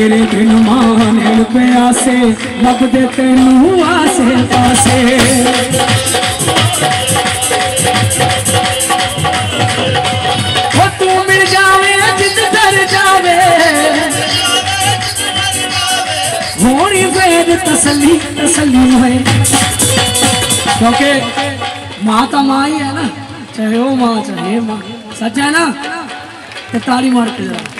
तेरे बिन मान आसे लब दे तेनू आसे पासे। है क्योंकि माँ तो माँ ही है ना, चाहे वो माँ, चाहे माँ। सच है ना? तो ताली मार के जरा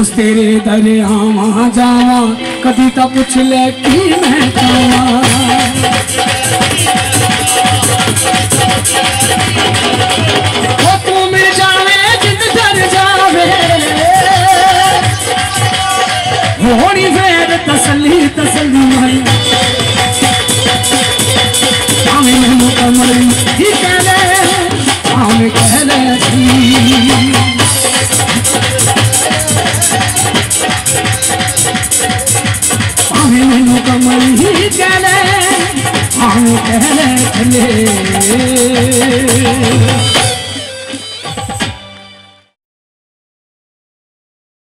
रोज तेरे दरे आवा जावा, कभी तो पूछ ले कि मैं जावा। तसली तू फेर तसली I'm